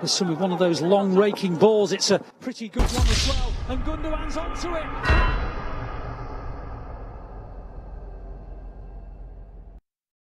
This some with one of those long raking balls. It's a pretty good one as well. And Gundogan's onto it.